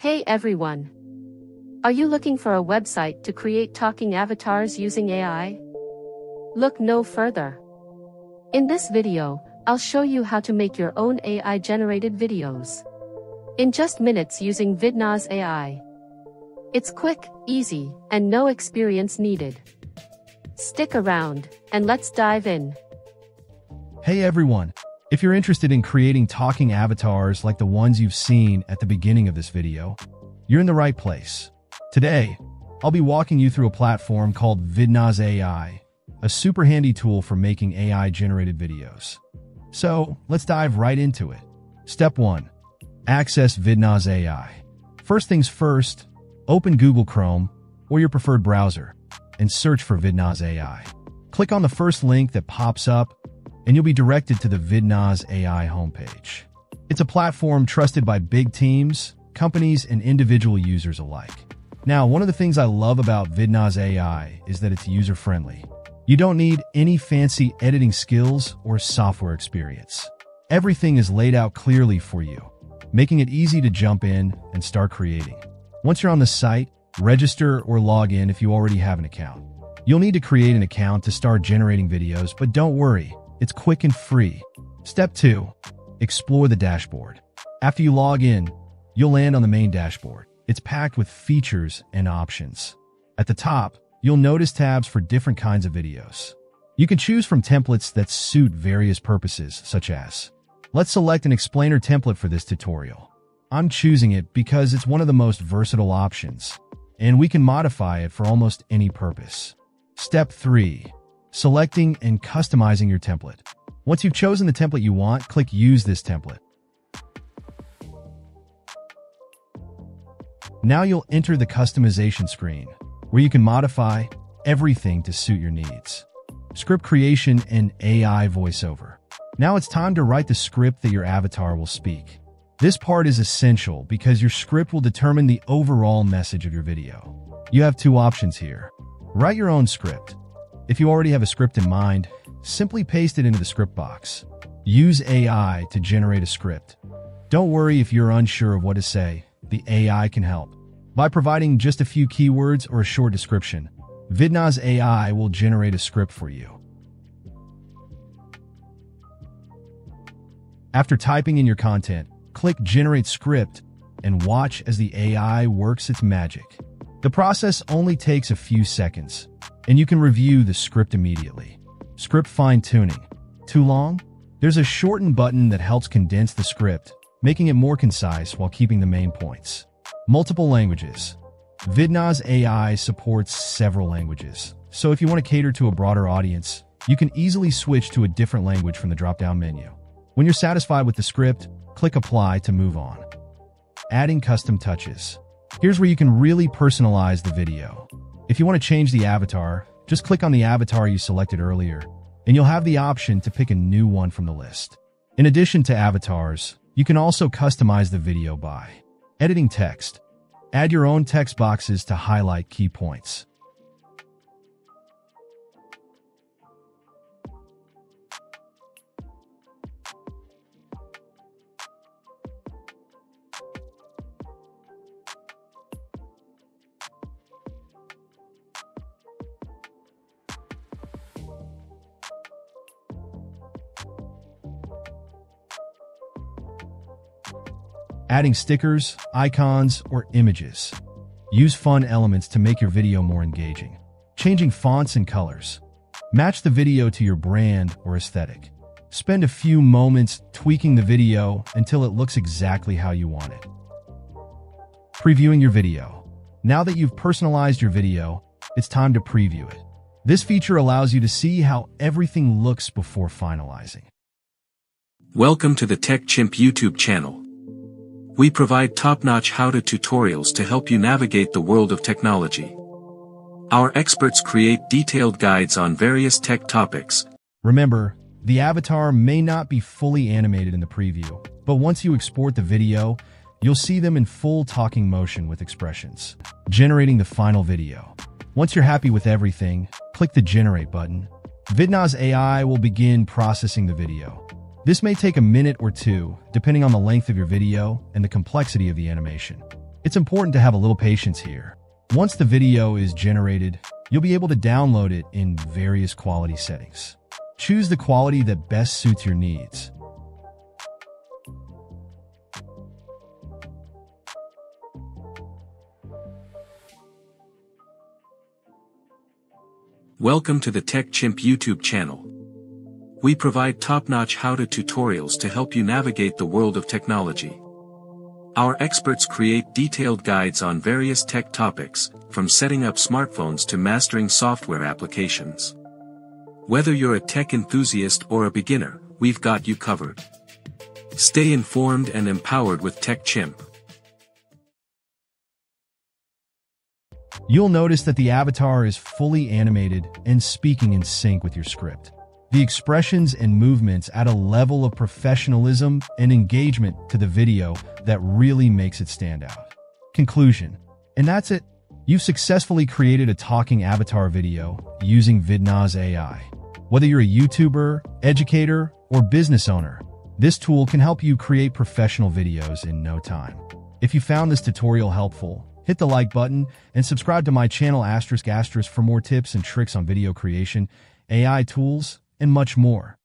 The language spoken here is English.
Hey everyone! Are you looking for a website to create talking avatars using AI? Look no further. In this video, I'll show you how to make your own AI-generated videos. In just minutes using Vidnoz AI. It's quick, easy, and no experience needed. Stick around, and let's dive in. Hey everyone! If you're interested in creating talking avatars like the ones you've seen at the beginning of this video, you're in the right place. Today, I'll be walking you through a platform called Vidnoz AI, a super handy tool for making AI-generated videos. So, let's dive right into it. Step 1. Access Vidnoz AI. First things first, open Google Chrome or your preferred browser and search for Vidnoz AI. Click on the first link that pops up and you'll be directed to the Vidnoz AI homepage. It's a platform trusted by big teams, companies, and individual users alike. Now, one of the things I love about Vidnoz AI is that it's user-friendly. You don't need any fancy editing skills or software experience. Everything is laid out clearly for you, making it easy to jump in and start creating. Once you're on the site, register or log in if you already have an account. You'll need to create an account to start generating videos, but don't worry, it's quick and free. Step 2. Explore the dashboard. After you log in, you'll land on the main dashboard. It's packed with features and options. At the top, you'll notice tabs for different kinds of videos. You can choose from templates that suit various purposes, such as, let's select an explainer template for this tutorial. I'm choosing it because it's one of the most versatile options, and we can modify it for almost any purpose. Step 3. Selecting and customizing your template. Once you've chosen the template you want, click Use this template. Now you'll enter the customization screen, where you can modify everything to suit your needs. Script creation and AI voiceover. Now it's time to write the script that your avatar will speak. This part is essential because your script will determine the overall message of your video. You have two options here. Write your own script, if you already have a script in mind, simply paste it into the script box. Use AI to generate a script. Don't worry if you're unsure of what to say, the AI can help. By providing just a few keywords or a short description, Vidnoz AI will generate a script for you. After typing in your content, click Generate Script and watch as the AI works its magic. The process only takes a few seconds, and you can review the script immediately. Script fine-tuning. Too long? There's a shorten button that helps condense the script, making it more concise while keeping the main points. Multiple languages. Vidnoz AI supports several languages, so if you want to cater to a broader audience, you can easily switch to a different language from the drop-down menu. When you're satisfied with the script, click Apply to move on. Adding custom touches. Here's where you can really personalize the video. If you want to change the avatar, just click on the avatar you selected earlier, and you'll have the option to pick a new one from the list. In addition to avatars, you can also customize the video by editing text. Add your own text boxes to highlight key points. Adding stickers, icons, or images. Use fun elements to make your video more engaging. Changing fonts and colors. Match the video to your brand or aesthetic. Spend a few moments tweaking the video until it looks exactly how you want it. Previewing your video. Now that you've personalized your video, it's time to preview it. This feature allows you to see how everything looks before finalizing. Welcome to the TechChimp YouTube channel. We provide top-notch how-to tutorials to help you navigate the world of technology. Our experts create detailed guides on various tech topics. Remember, the avatar may not be fully animated in the preview, but once you export the video, you'll see them in full talking motion with expressions, generating the final video. Once you're happy with everything, click the Generate button. Vidnoz AI will begin processing the video. This may take a minute or two, depending on the length of your video and the complexity of the animation. It's important to have a little patience here. Once the video is generated, you'll be able to download it in various quality settings. Choose the quality that best suits your needs. Welcome to the Tech Chimp YouTube channel. We provide top-notch how-to tutorials to help you navigate the world of technology. Our experts create detailed guides on various tech topics, from setting up smartphones to mastering software applications. Whether you're a tech enthusiast or a beginner, we've got you covered. Stay informed and empowered with TechChimp. You'll notice that the avatar is fully animated and speaking in sync with your script. The expressions and movements add a level of professionalism and engagement to the video that really makes it stand out. Conclusion. And that's it. You've successfully created a talking avatar video using Vidnoz AI. Whether you're a YouTuber, educator, or business owner, this tool can help you create professional videos in no time. If you found this tutorial helpful, hit the like button and subscribe to my channel Asterisk Asterisk for more tips and tricks on video creation, AI tools, and much more.